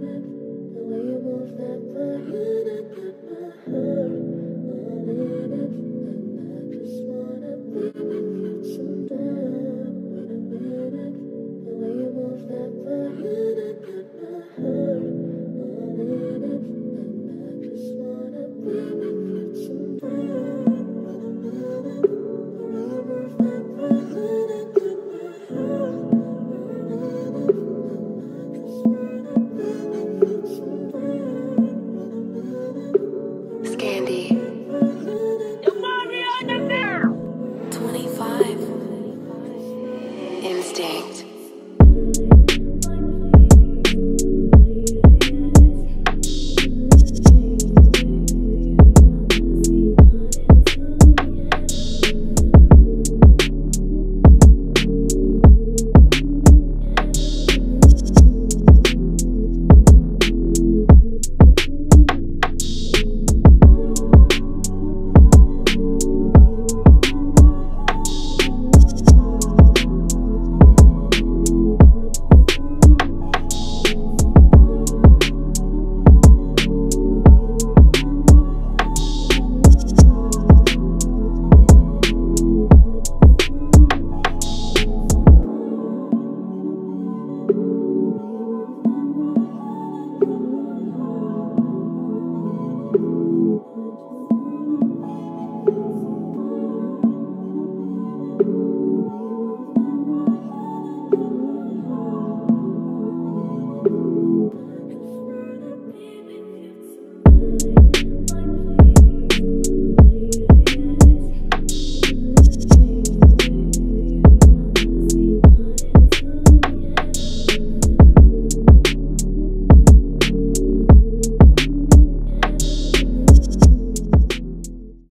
the way you move that the unit, get my heart.